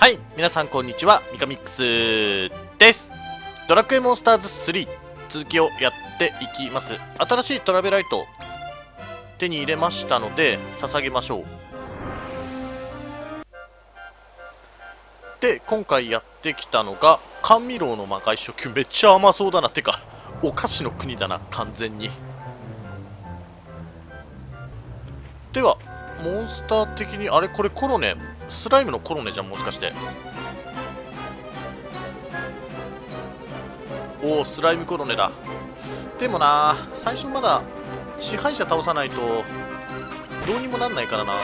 はい、皆さんこんにちは、ミカミックスです。ドラクエモンスターズ3、続きをやっていきます。新しいトラベライト、手に入れましたので、捧げましょう。で、今回やってきたのが、甘味楼の魔界初級、めっちゃ甘そうだな。てか、お菓子の国だな、完全に。では、モンスター的に、あれこれコロネ、スライムのコロネじゃん、もしかして。おお、スライムコロネだ。でもな、最初まだ支配者倒さないと、どうにもなんないからな。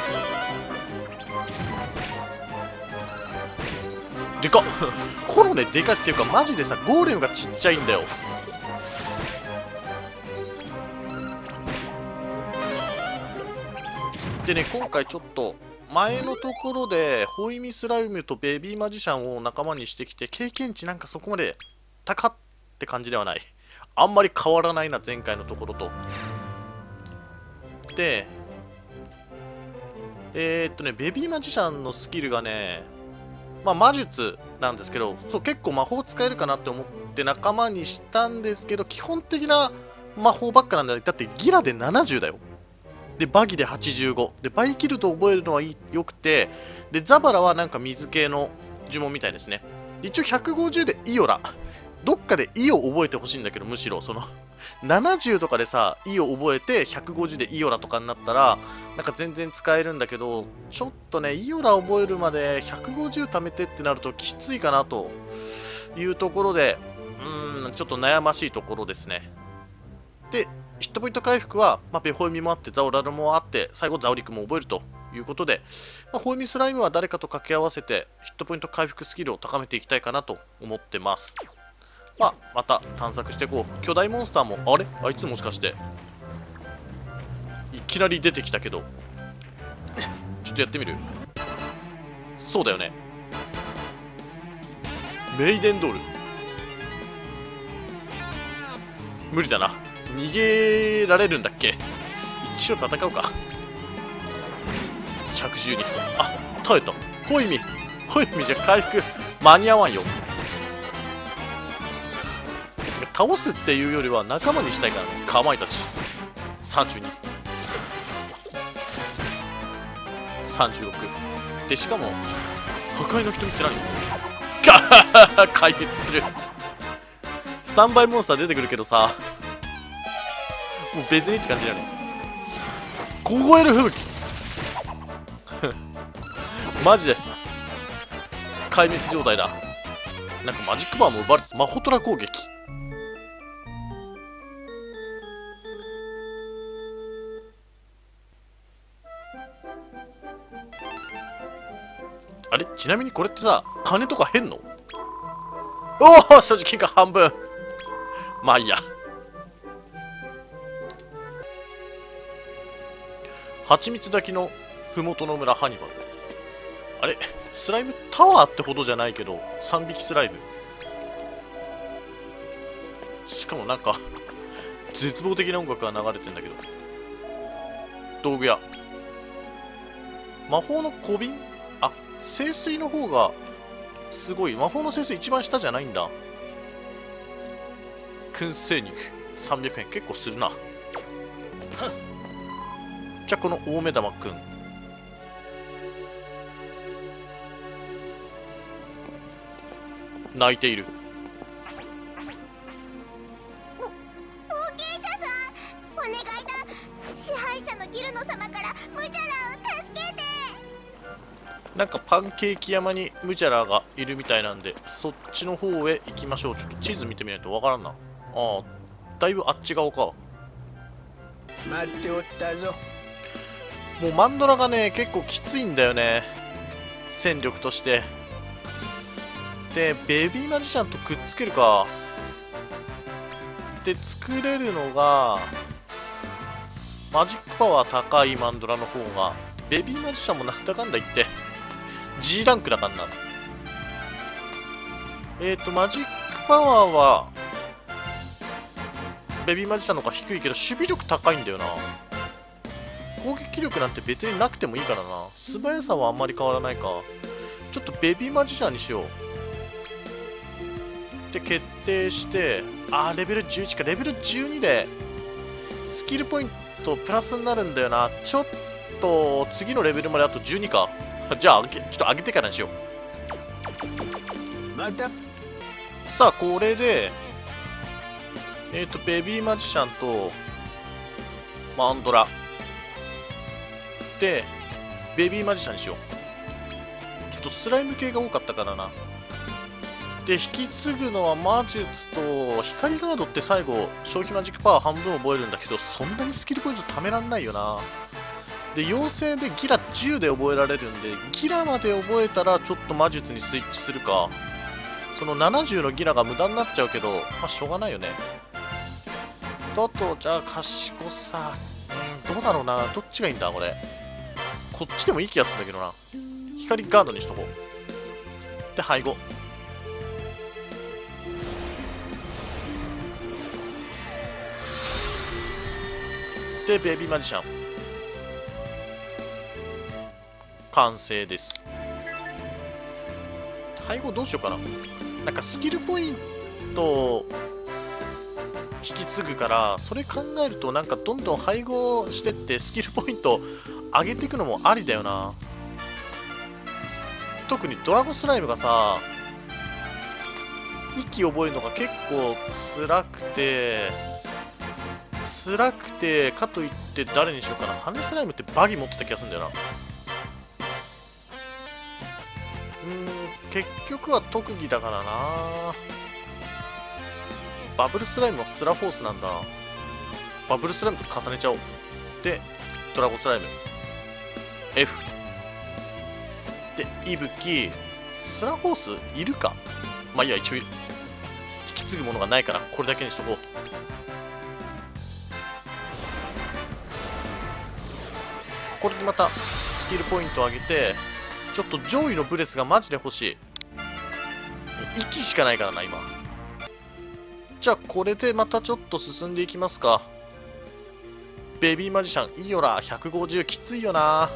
でかっ コロネでかっていうか、マジでさ、ゴーレムがちっちゃいんだよ。でね、今回ちょっと、前のところで、ホイミスライムとベビーマジシャンを仲間にしてきて、経験値なんかそこまで高って感じではない。あんまり変わらないな、前回のところと。で、えー、っとね、ベビーマジシャンのスキルがね、まあ、魔術なんですけど、そう結構魔法使えるかなって思って仲間にしたんですけど、基本的な魔法ばっかなんだよ。だってギラで70だよ。で、バギで85。で、バイキルト覚えるのは良くて、で、ザバラはなんか水系の呪文みたいですね。一応150でイオラ。どっかでイを覚えてほしいんだけど、むしろその70とかでさ、イを覚えて150でイオラとかになったら、なんか全然使えるんだけど、ちょっとね、イオラ覚えるまで150貯めてってなるときついかなというところで、うーん、ちょっと悩ましいところですね。で、ヒットポイント回復は、まあ、ベホイミもあって、ザオラルもあって、最後ザオリクも覚えるということで、まあ、ホイミスライムは誰かと掛け合わせて、ヒットポイント回復スキルを高めていきたいかなと思ってます。まあ、また探索していこう。巨大モンスターも、あれ？あいつもしかして、いきなり出てきたけど、ちょっとやってみる？そうだよね。メイデンドール。無理だな。逃げられるんだっけ？一応戦うか。112あ耐えた。ホイミホイミじゃ回復。間に合わんよ。倒すっていうよりは仲間にしたいからね。かまいたち。32 36でしかも破壊の瞳って何解決する。スタンバイモンスター出てくるけどさ。もう別にって感じだよね。凍える吹雪。マジで。壊滅状態だ。なんかマジックバーも奪われてマホトラ攻撃。あれ？ちなみにこれってさ金とか変の？おお所持金貨半分。まあいいや。蜂蜜炊きの麓の村ハニバル。あれスライムタワーってほどじゃないけど3匹スライム。しかもなんか絶望的な音楽が流れてんだけど。道具屋。魔法の小瓶？あ聖水の方がすごい。魔法の聖水一番下じゃないんだ。燻製肉。300円。結構するな。ゃあこの大目玉くん。泣いている。後継者さんお願いだ支配者のギルノ様からムジャラを助けてなんかパンケーキ山にムジャラがいるみたいなんでそっちの方へ行きましょうちょっと地図見てみないとわからんなああだいぶあっち側か待っておったぞもうマンドラがね結構きついんだよね。戦力として。でベビーマジシャンとくっつけるか。で作れるのがマジックパワー高いマンドラの方がベビーマジシャンもなんだかんだ言って G ランクだからなえっ、ー、とマジックパワーはベビーマジシャンの方が低いけど守備力高いんだよな。攻撃力なんて別になくてもいいからな。素早さはあんまり変わらないか。ちょっとベビーマジシャンにしよう。で決定してあーレベル11か。レベル12でスキルポイントプラスになるんだよな。ちょっと次のレベルまであと12か。じゃあちょっと上げてからにしよう。また。さあこれでえっ、とベビーマジシャンとマンドラでベビーマジシャンにしよう。ちょっとスライム系が多かったからな。で引き継ぐのは魔術と光ガードって最後消費マジックパワー半分覚えるんだけどそんなにスキルポイント貯めらんないよな。で妖精でギラ10で覚えられるんでギラまで覚えたらちょっと魔術にスイッチするか。その70のギラが無駄になっちゃうけどまあしょうがないよね。だとじゃあ賢さ。うんどうだろうな。どっちがいいんだこれ。こっちでもいい気がするんだけどな。光ガードにしとこう。で背後。でベビーマジシャン。完成です。背後どうしようかな。なんかスキルポイント引き継ぐからそれ考えるとなんかどんどん配合してってスキルポイント上げていくのもありだよな。特にドラゴスライムがさ息覚えるのが結構辛くて辛くてかといって誰にしようかな。ハネスライムってバギー持ってた気がするんだよな。うん結局は特技だからな。バブルスライムはスラフォースなんだ。バブルスライムと重ねちゃおう。でドラゴスライム。F で息吹スラフォースいるか？まあいや一応引き継ぐものがないからこれだけにしとこう。これでまたスキルポイントを上げてちょっと上位のブレスがマジで欲しい。息しかないからな今。じゃあこれでまたちょっと進んでいきますか。ベビーマジシャンいいよな。150きついよな。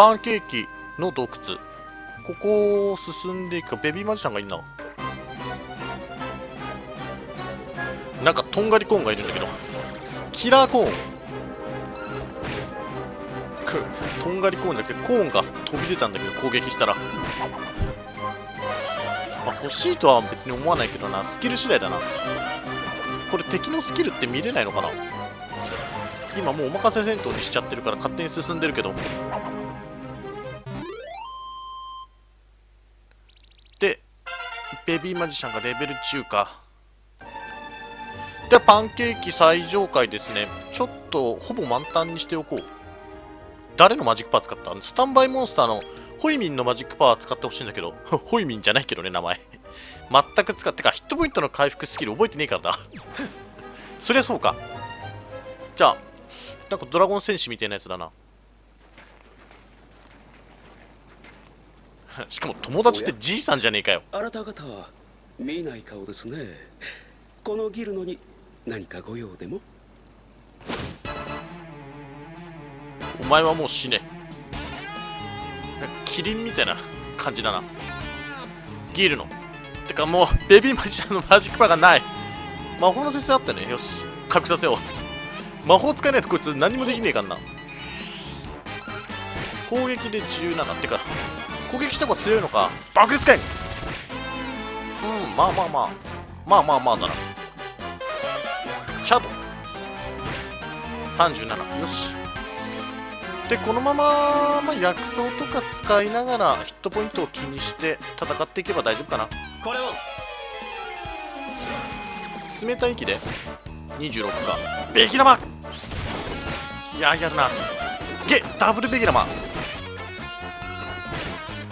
パンケーキの洞窟。ここを進んでいくかベビーマジシャンがいいな。なんかとんがりコーンがいるんだけど。キラーコーン。くとんがりコーンじゃなくてコーンが飛び出たんだけど攻撃したら、まあ、欲しいとは別に思わないけどな。スキル次第だな。これ敵のスキルって見れないのかな？今もうお任せ戦闘にしちゃってるから勝手に進んでるけど。ビーマジシャンがレベル10か。ではパンケーキ最上階ですね。ちょっとほぼ満タンにしておこう。誰のマジックパー使った？スタンバイモンスターのホイミンのマジックパワー使ってほしいんだけど。ホイミンじゃないけどね名前。全く使ってかヒットポイントの回復スキル覚えてねえからだ そりゃそうか。じゃあなんかドラゴン戦士みたいなやつだな。しかも友達ってじいさんじゃねえかよ。あなた方は見ない顔ですね。このギルノに何かご用でも？お前はもう死ね。キリンみたいな感じだな。ギルノ。てかもうベビーマジシャンのマジックパワーがない。魔法の先生あったね。よし。隠させよう。魔法使えないとこいつ何もできねえかんな。攻撃で17ってか攻撃した方が強いのか。爆裂火炎うんまあまあまあ。まあまあまあだな。シャドウ。37よし。でこのまま、まあ、薬草とか使いながらヒットポイントを気にして戦っていけば大丈夫かな。これを。冷たい息で。26か。ベギラマ。いややるな。ゲダブルベギラマ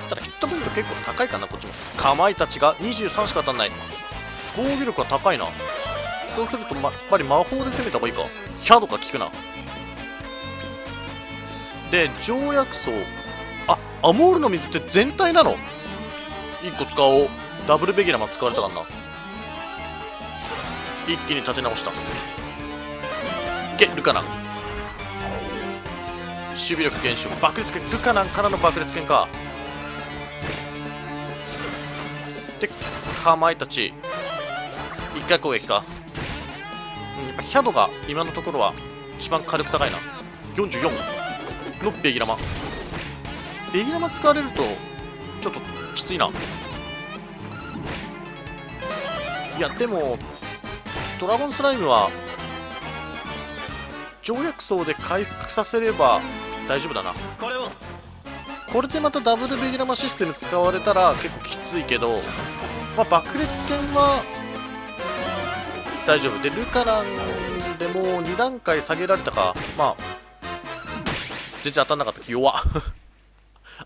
ただヒットポイント結構高いかなこっちも。かまいたちが23しか当たんない。防御力は高いな。そうすると、ま、やっぱり魔法で攻めた方がいいか。ヒャドが効くな。で条約層。あアモールの水って全体なの？1個使おう。ダブルベギラマ使われたかな。一気に立て直した。ゲルかな備力減少爆裂剣ルカナンからの爆裂剣か。でかまいたち。一回攻撃か、ん、やっぱヒャドが今のところは一番火力高いな。44のベギラマ。ベギラマ使われるとちょっときついな。いやでもドラゴンスライムは条約層で回復させれば大丈夫だな。これをこれでまたダブルベギラマシステム使われたら結構きついけど、まあ、爆裂剣は大丈夫。でルカランでも2段階下げられたかまあ全然当たんなかった弱。っ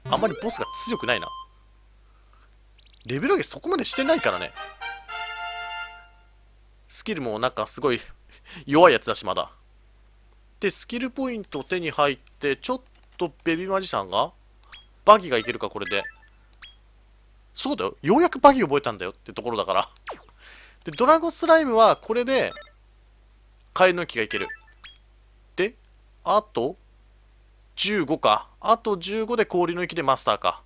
あんまりボスが強くないな。レベル上げそこまでしてないからね。スキルもなんかすごい弱いやつだしまだ。でスキルポイント手に入ってちょっとベビーマジシャンがバギがいけるかこれで。そうだよ。ようやくバギー覚えたんだよってところだから。でドラゴスライムはこれでカエルの木がいける。であと15か。あと15で氷の息でマスターか。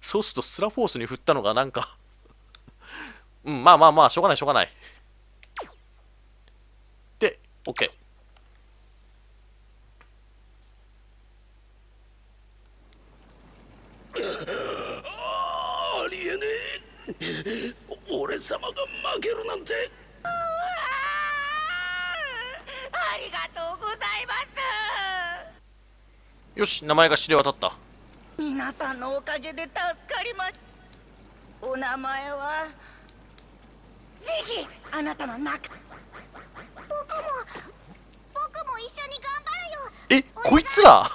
そうするとスラフォースに振ったのがなんか うんまあまあまあしょうがないしょうがない。で OK ありえねえ俺様が負けるなんて。ありがとうございます。よし名前が知れ渡った。皆さんのおかげで助かりますお名前はぜひあなたの中。僕も僕も一緒に頑張るよ。えこいつら？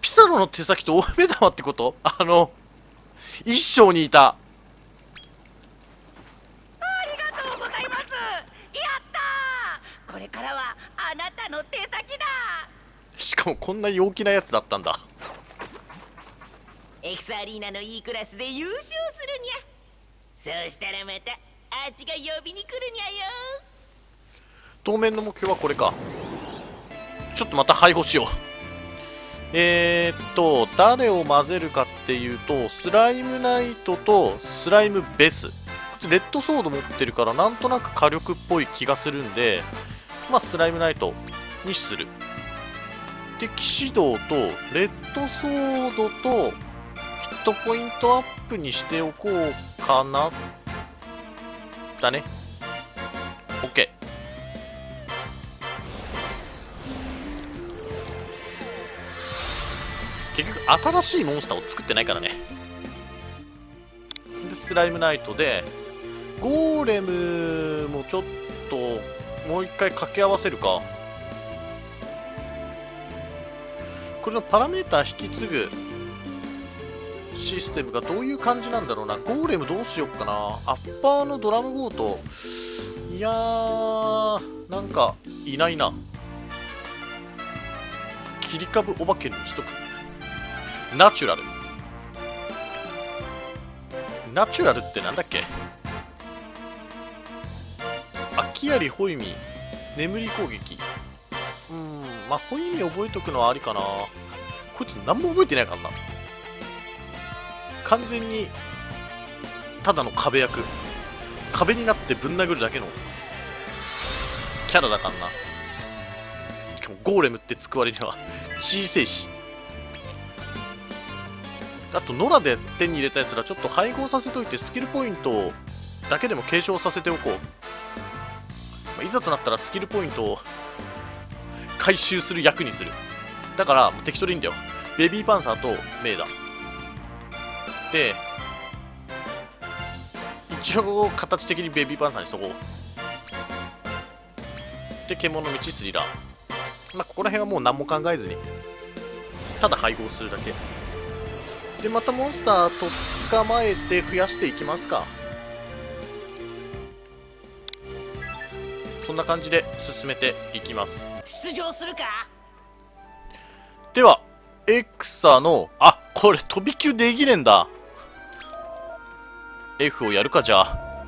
ピサロの手先と大目玉ってこと？あの一生にいたありがとうございますやったーこれからはあなたの手先だしかもこんな陽気なやつだったんだ。エクサアリーナのいいクラスで優勝するにゃ。そうしたらまたあっちが呼びに来るにゃよ。当面の目標はこれか。ちょっとまた配合しよう。えー、っと誰を混ぜるかっていうとスライムナイトとスライムベス。レッドソード持ってるからなんとなく火力っぽい気がするんでまあスライムナイトにするで騎士道とレッドソードとヒットポイントアップにしておこうかなだね。OK 結局新しいモンスターを作ってないからね。でスライムナイトでゴーレムもちょっともう一回掛け合わせるか。これのパラメーター引き継ぐシステムがどういう感じなんだろうな。ゴーレムどうしよっかな。アッパーのドラムゴート。いやーなんかいないな。切り株お化けにしとく。ナチュラル。ナチュラルってなんだっけ？秋槍ホイミ眠り攻撃。まあホイミ覚えとくのはありかな。こいつ何も覚えてないからな。完全にただの壁役。壁になってぶん殴るだけの。キャラだからな。しかもゴーレムってつく割には。小せえしあと、ノラで手に入れたやつら、ちょっと配合させといて、スキルポイントだけでも継承させておこう。まあ、いざとなったらスキルポイントを回収する役にする。だから、適当でいいんだよ。ベビーパンサーとメイダ。で、一応、形的にベビーパンサーにしとこう。で、獣道スリラー。まあ、ここら辺はもう何も考えずに、ただ配合するだけ。でまたモンスターと捕まえて増やしていきますかそんな感じで進めていきます。出場するか？ではエクサのあこれ飛び級できねえんだ。F をやるかじゃあ。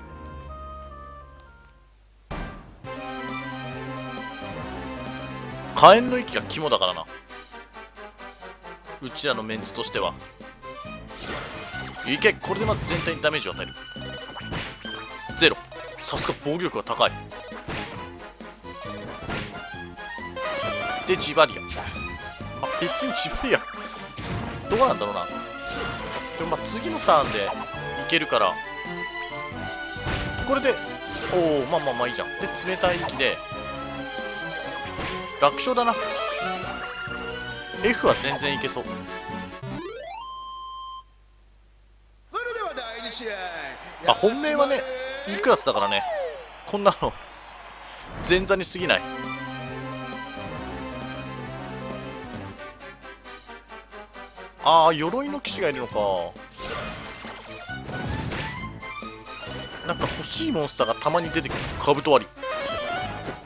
火炎の息が肝だからな。うちらのメンツとしては。いけこれでまず全体にダメージを与える。ゼロ。さすが防御力が高いでジバリア。まあ別にジバリア。どうなんだろうな。でもまあ次のターンでいけるから。これでおおまあまあまあいいじゃん。で冷たい息で。楽勝だな。F は全然いけそう。それでは第2試合。あ本命はね E クラスだからね。こんなの前座に過ぎないああ鎧の騎士がいるのか。なんか欲しいモンスターがたまに出てくる。カブト割り。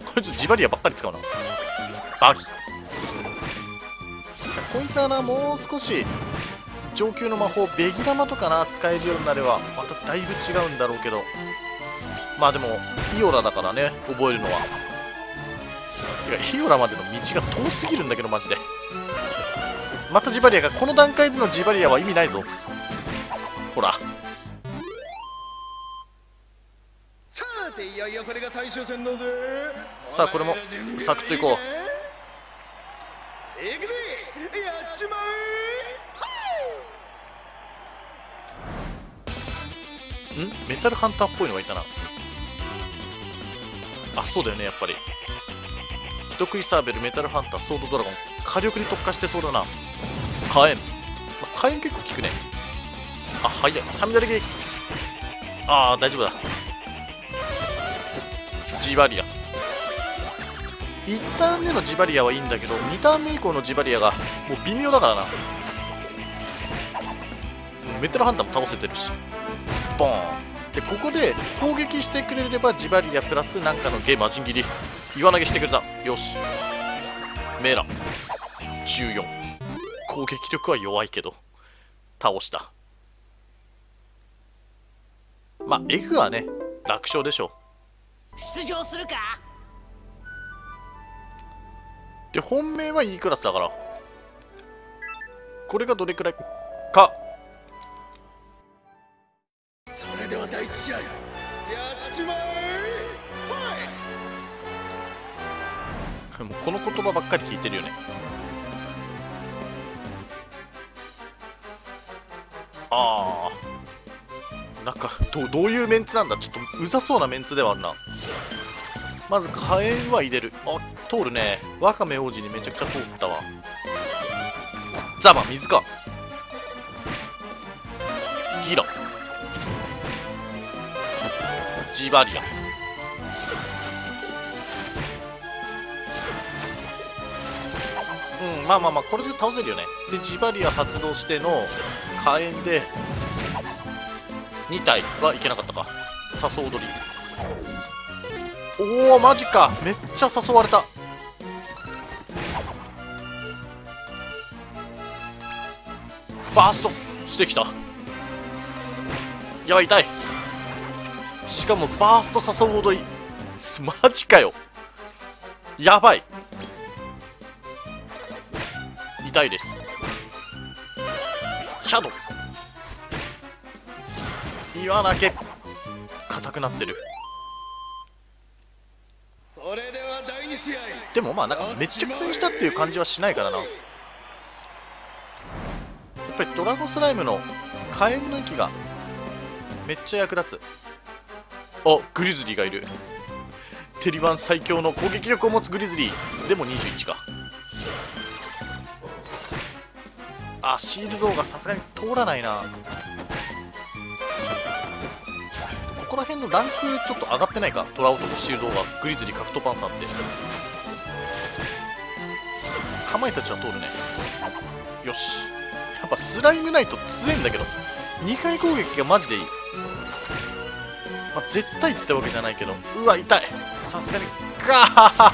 こいつジバリアばっかり使うな。バギこいつはなもう少し上級の魔法ベギラマとかな使えるようになればまただいぶ違うんだろうけど。まあでもイオラだからね覚えるのは。てかイオラまでの道が遠すぎるんだけどマジで。またジバリアがこの段階でのジバリアは意味ないぞ。ほら。さていよいよこれが最終戦だぜさあこれもサクッといこう。いくぜやっちまん？メタルハンターっぽいのがいたな。あそうだよねやっぱり。人食いサーベルメタルハンターソードドラゴン。火力に特化してそうだな火炎、まあ、火炎結構効くね。あ早いサミダレゲああ大丈夫だ。ジバリア。1ターン目のジバリアはいいんだけど2ターン目以降のジバリアがもう微妙だからな。メタルハンターも倒せてるし。ボーン。でここで攻撃してくれればジバリアプラスなんかのゲーマジン切り岩投げしてくれた。よし。メーラ。14攻撃力は弱いけど倒した。まあ F はね楽勝でしょ出場するか？うで本命は E クラスだから。これがどれくらいか。それでは第1試合やっちまえ！もうこの言葉ばっかり聞いてるよねああなんかどどういうメンツなんだ？ちょっとうざそうなメンツではあるな。まず火炎は入れる。あ通るね。ワカメ王子にめちゃくちゃ通ったわ。ザマ水か。ギラジバリア。うん、まあまあまあ、これで倒せるよね。で、ジバリア発動しての火炎で、2体はいけなかったか。誘う踊り。おお、マジか。めっちゃ誘われた。バーストしてきた。やばい、痛い。しかも、バースト誘う踊り。マジかよ。やばい。痛いですシャドウ。岩投げ硬くなってる。それでは第2試合。でもまあなんかめっちゃ苦戦したっていう感じはしないからな。やっぱりドラゴスライムの火炎の息がめっちゃ役立つ。あグリズリーがいる。テリバン最強の攻撃力を持つグリズリー。でも21かあシールドがさすがに通らないな。ここら辺のランクちょっと上がってないか？トラウトとシールドがグリズリーカクトパンサーって。かまいたちは通るね。よし。やっぱスライムナイト強いんだけど2回攻撃がマジでいい、まあ、絶対ってわけじゃないけどうわ痛い。さすがにガーッ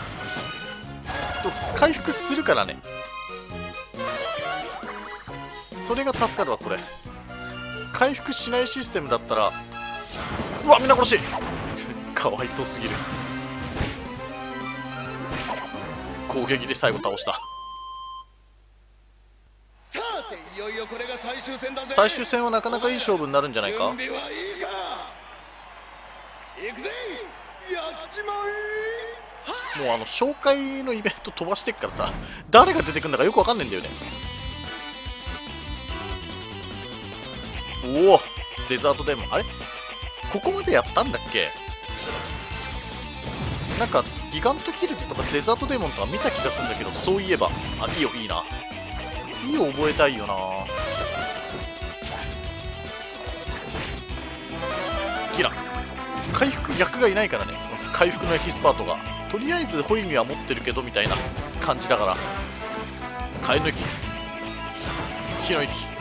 と回復するからね。それが助かるわこれ。回復しないシステムだったらうわみんな殺し。かわいそうすぎる。攻撃で最後倒した。さあいよいよこれが最終戦だぜ。最終戦はなかなかいい勝負になるんじゃないか。準備はいいか。行くぜ。やっちまえもうあの紹介のイベント飛ばしてっからさ誰が出てくるんだかよくわかんないんだよねおおデザートデーモンあれ？ここまでやったんだっけ？なんかギガントヒルズとかデザートデーモンとか見た気がするんだけどそういえば。あいいよいいな。いいよ覚えたいよな。ギラ。回復役がいないからね。回復のエキスパートが。とりあえずホイミは持ってるけどみたいな感じだから。カエルの息火の息。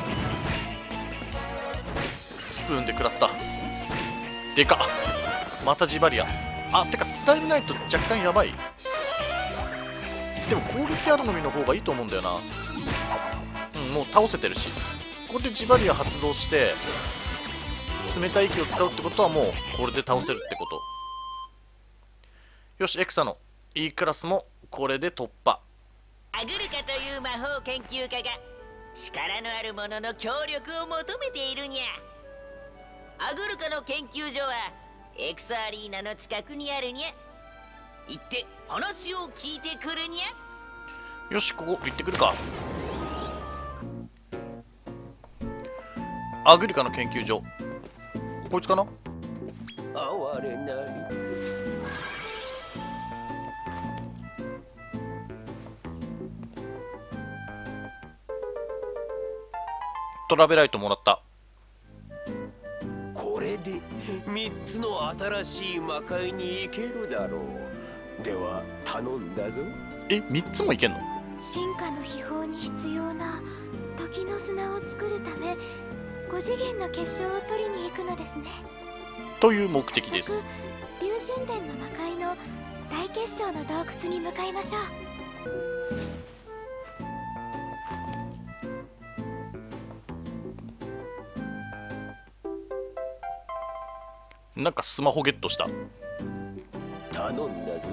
スプーンで食らった。でかまたジバリア。あてかスライムナイト若干やばい。でも攻撃あるのみの方がいいと思うんだよな。うんもう倒せてるし。これでジバリア発動して冷たい息を使うってことはもうこれで倒せるってこと。よしエクサの E クラスもこれで突破。アグルカという魔法研究家が力のある者の協力を求めているにゃ。アグルカの研究所はエクサアリーナの近くにあるにゃ。行って話を聞いてくるにゃ。よしここ行ってくるか。アグリカの研究所。こいつかな？哀れなり。トラベライトもらったで3つの新しい魔界に行けるだろう。では頼んだぞ。え3つもいけんの？進化の秘宝に必要な時の砂を作るため5次元の結晶を取りに行くのですね。という目的です。早速竜神殿の魔界の大結晶の洞窟に向かいましょうなんかスマホゲットした。頼んだぞ。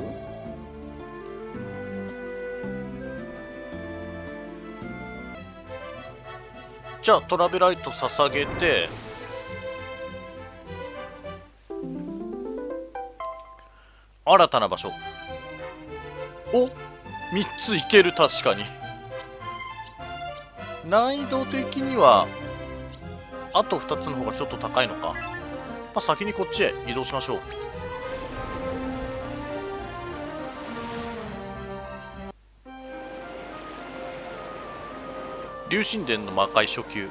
じゃあトラベライト捧げて。新たな場所。お3ついける確かに。難易度的にはあと2つの方がちょっと高いのか、まあ、先にこっちへ移動しましょう。竜神殿の魔界初級。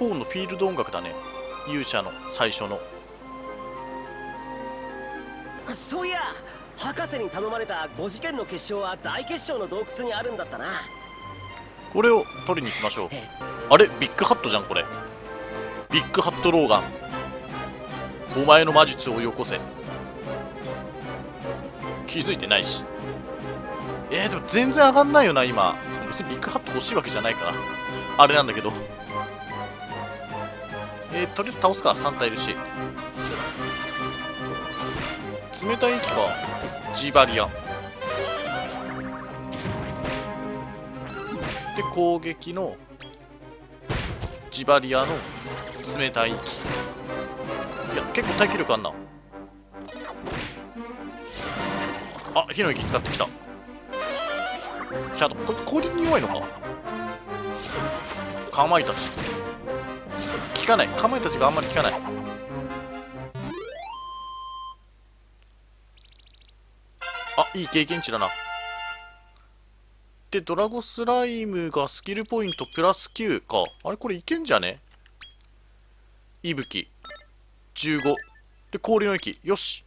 4のフィールド音楽だね。勇者の最初の。そういや博士に頼まれた5次元の結晶は大結晶の洞窟にあるんだったな。これを取りに行きましょう。あれビッグハットじゃんこれ。ビッグハットローガンお前の魔術をよこせ。気づいてないし。えー、でも全然上がんないよな今。別にビッグハット欲しいわけじゃないから。あれなんだけど。えー、とりあえず倒すか。3体いるし。冷たい息かジバリア。で攻撃のジバリアの冷たい息。や結構耐久力あんな。あ火の息使ってきた。シャドウ。これ氷に弱いのか。かまいたち。効かない。かまいたちがあんまり効かない。あいい経験値だな。でドラゴスライムがスキルポイントプラス9か。あれこれいけんじゃね？息吹15で氷の息よし。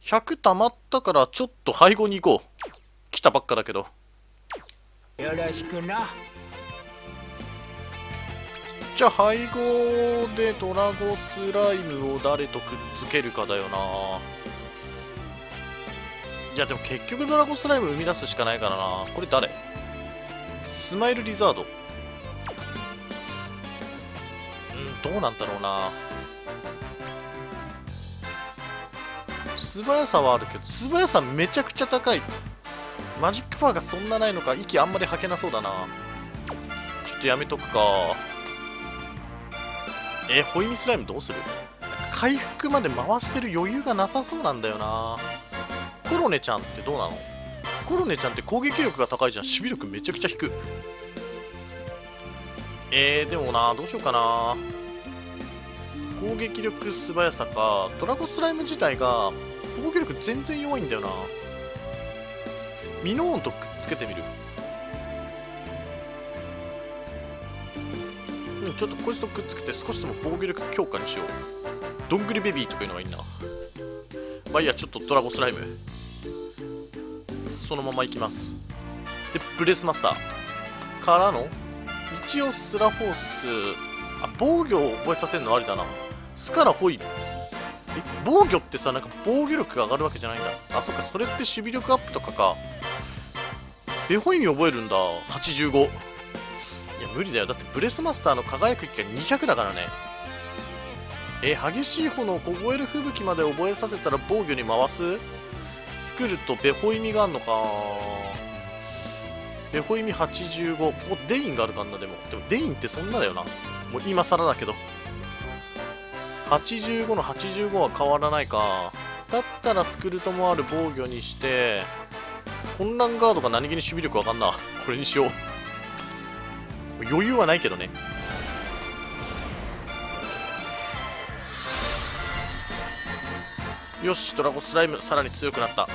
100溜まったからちょっと背後に行こう。来たばっかだけど。よろしくな。じゃあ背後でドラゴスライムを誰とくっつけるかだよな。いやでも結局ドラゴスライム生み出すしかないからな。これ誰？スマイルリザード。うんどうなんだろうな素早さはあるけど素早さめちゃくちゃ高い。マジックパワーがそんなないのか。息あんまり吐けなそうだな。ちょっとやめとくか。えホイミスライムどうする？回復まで回してる余裕がなさそうなんだよな。コロネちゃんってどうなの？コロネちゃんって攻撃力が高いじゃん。守備力めちゃくちゃ低い。えー、でもなどうしようかな。攻撃力素早さか。ドラゴスライム自体が攻撃力全然弱いんだよな。ミノーンとくっつけてみる。うんちょっとこいつとくっつけて少しでも防御力強化にしよう。どんぐりベビーとかいうのがいいな。まあいいやちょっとドラゴスライム。そのままいきます。でブレスマスター。からの一応スラフォース。あ防御を覚えさせるのありだな。スカラホイえ防御ってさなんか防御力が上がるわけじゃないんだ。あそっかそれって守備力アップとかか。えホイミ覚えるんだ。85いや無理だよ。だってブレスマスターの輝く機が200だからね。え激しい炎を凍える吹雪まで覚えさせたら防御に回す？作るとベホイミがあんのか。ベホイミ85ここデインがあるかんなでも。でもデインってそんなだよな。もう今更だけど。85の85は変わらないか。だったらスクルトもある防御にして混乱ガードが何気に守備力わかんな。これにしよう。余裕はないけどね。よしドラゴスライムさらに強くなった。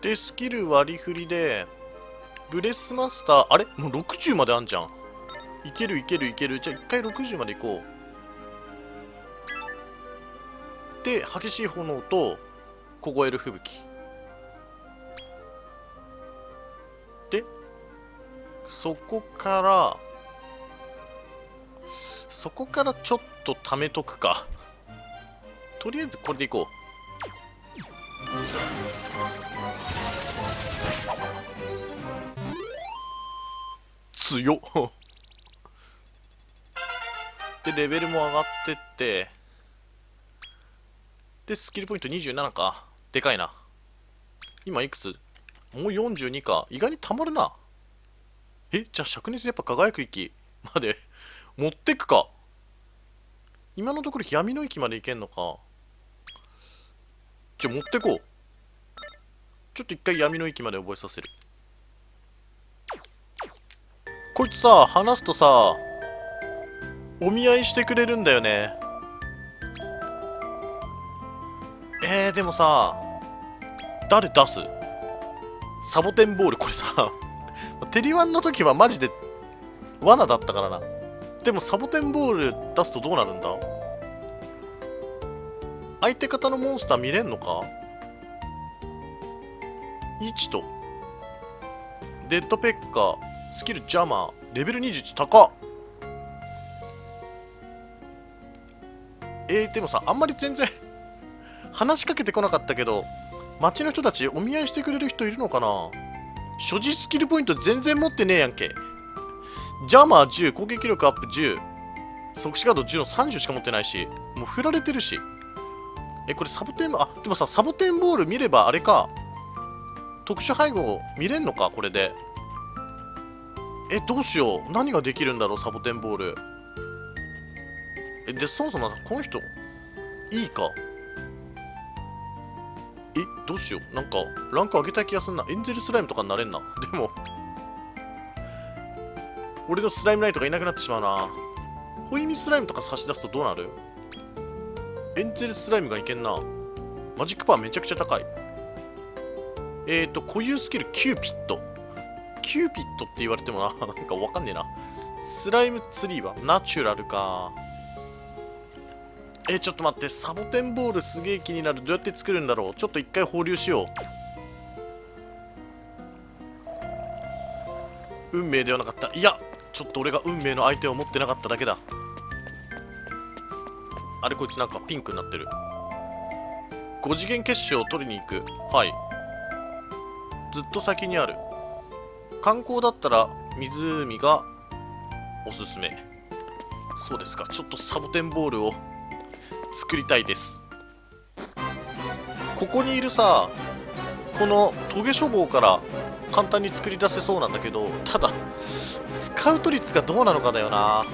でスキル割り振りでブレスマスターあれ？もう60まであんじゃん。いけるいけるいける。じゃあ一回60までいこう。で激しい炎と凍える吹雪。でそこからそこからちょっと貯めとくか。とりあえずこれでいこう。強っ。でレベルも上がってってでスキルポイント27か。でかいな。今いくつ？もう42か。意外にたまるな。えじゃあ灼熱やっぱ輝く域まで持ってくか。今のところ闇の域まで行けんのか。じゃあ持ってこう。ちょっと一回闇の域まで覚えさせる。こいつさ話すとさお見合いしてくれるんだよね。えー、でもさ誰出す？サボテンボールこれさ テリワンの時はマジで罠だったからな。でもサボテンボール出すとどうなるんだ？相手方のモンスター見れんのか ?1 と。デッドペッカースキルジャマーレベル21高。っえー、でもさあんまり全然話しかけてこなかったけど街の人たちお見合いしてくれる人いるのかな？所持スキルポイント全然持ってねえやんけ。ジャマー10攻撃力アップ10即死ガード10の30しか持ってないしもう振られてるし。えこれサボテンあでもさサボテンボール見ればあれか。特殊配合見れんのか？これで。えどうしよう。何ができるんだろう？サボテンボール。えでそもそもさこの人いいか？えどうしよう。なんかランク上げたい気がすんな。エンゼルスライムとかになれんな。でも俺のスライムナイトがいなくなってしまうな。ホイミスライムとか差し出すとどうなる？エンゼルスライムがいけんな。マジックパワーめちゃくちゃ高い。えっ、ー、と固有スキルキューピットキューピットって言われてもな。なんかわかんねえな。スライムツリーはナチュラルか。えちょっと待って。サボテンボールすげえ気になる。どうやって作るんだろう。ちょっと一回放流しよう。運命ではなかった。いやちょっと俺が運命の相手を持ってなかっただけだ。あれこいつなんかピンクになってる。5次元結晶を取りに行く。はい。ずっと先にある。観光だったら湖がおすすめ。そうですか。ちょっとサボテンボールを作りたいです。ここにいるさこのトゲ処方から簡単に作り出せそうなんだけどただスカウト率がどうなのかだよな。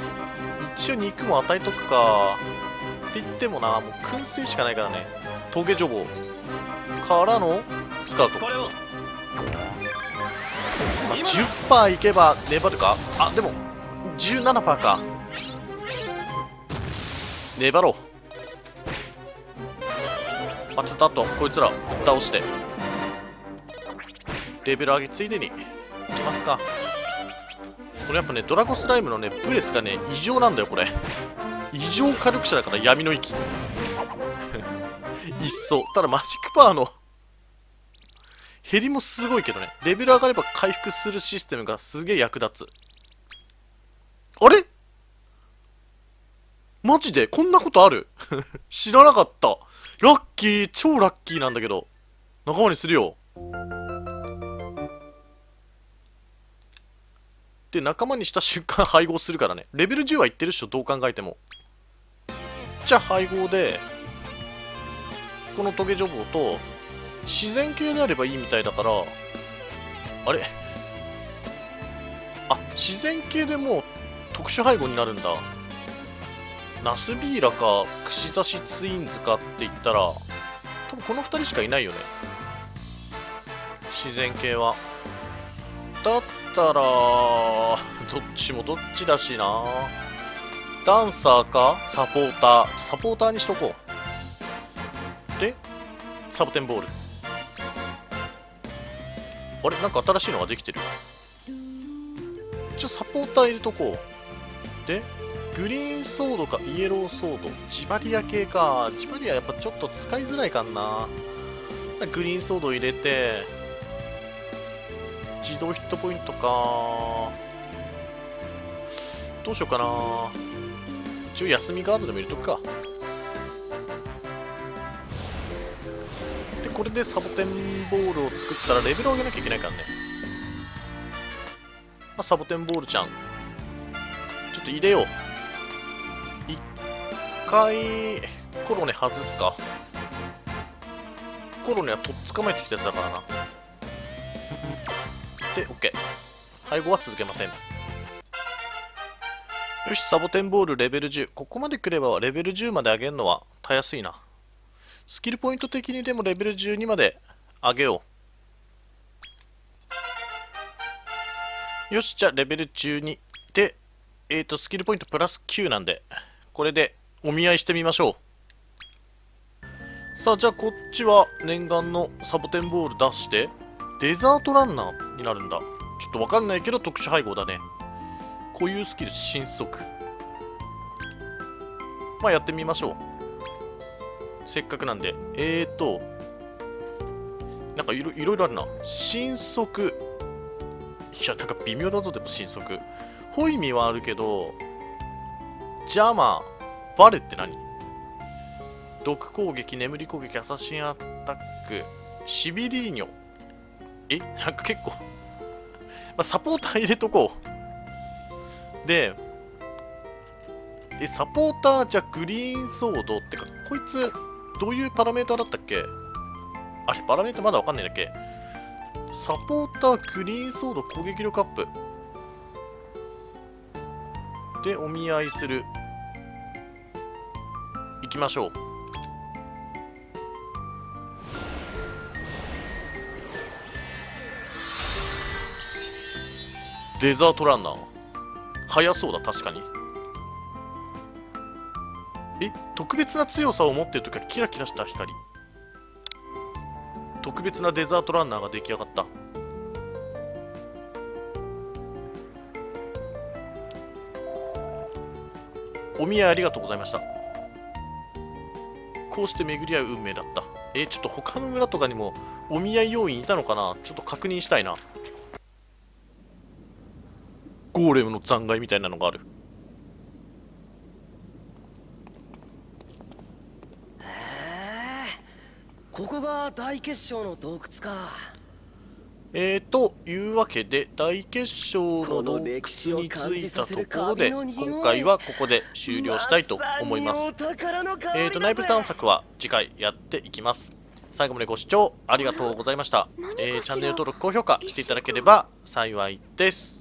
一応肉も与えとくか。って言ってもなもう燻製しかないからね。トゲジョボからのスカウト、まあ、10%いけば粘るか？あでも17%か。粘ろうあちょっとこいつらぶっ倒して。レベル上げついでに。いきますか。これやっぱねドラゴスライムのねブレスがね異常なんだよこれ。異常火力者だから闇の息。一層ただマジックパワーの減りもすごいけどね。レベル上がれば回復するシステムがすげえ役立つ。あれ？マジで？こんなことある？知らなかった。ラッキー超ラッキーなんだけど仲間にするよ。で仲間にした瞬間 配合するからね。レベル10はいってるっしょどう考えても。じゃあ配合でこのトゲジョボと自然系であればいいみたいだからあれ？あ自然系でもう特殊配合になるんだ。ナスビーラか串刺しツインズかって言ったら多分この2人しかいないよね。自然系は。だったらどっちもどっちだしな。ダンサーかサポーター。サポーターにしとこう。でサボテンボール。あれなんか新しいのができてる。ちょサポーター入れとこう。でグリーンソードかイエローソード。ジバリア系か。ジバリアやっぱちょっと使いづらいかな。グリーンソード入れて自動ヒットポイントか。どうしようかな。一応休みガードでも入れとくか。でこれでサボテンボールを作ったらレベル上げなきゃいけないからね、まあ、サボテンボールちゃん。ちょっと入れよう。回コロネ外すか。コロネはとっ捕まえてきたやつだからな。で OK 配合は続けません。よしサボテンボールレベル10ここまでくればレベル10まで上げるのはたやすいな。スキルポイント的にでもレベル12まで上げよう。よしじゃあレベル12でえっ、ー、とスキルポイントプラス9なんでこれでお見合いしてみましょう。さあじゃあこっちは念願のサボテンボール出してデザートランナーになるんだ。ちょっとわかんないけど特殊配合だね。固有スキル新速。まあやってみましょう。せっかくなんで。えーとなんかいろいろあるな。新速。いやなんか微妙だぞでも新速。ホイミはあるけどジャマー。バレって何毒攻撃眠り攻撃アサシンアタックシビリーニョ。え？なんか結構 まあ、サポーター入れとこう。でえサポーターじゃグリーンソードってかこいつどういうパラメーターだったっけ？あれパラメーターまだわかんないんだっけ？サポーターグリーンソード攻撃力アップ。でお見合いする。行きましょう。デザートランナー。速そうだ確かに。え特別な強さを持ってるときはキラキラした光。特別なデザートランナーが出来上がった。お見合いありがとうございました。こうして巡り合う運命だった。えちょっと他の村とかにもお見合い要員いたのかな？ちょっと確認したいな。ゴーレムの残骸みたいなのがある。へえここが大結晶の洞窟か。えーというわけで大結晶の洞窟についたところで今回はここで終了したいと思います。えーと内部探索は次回やっていきます。最後までご視聴ありがとうございました。えーチャンネル登録高評価していただければ幸いです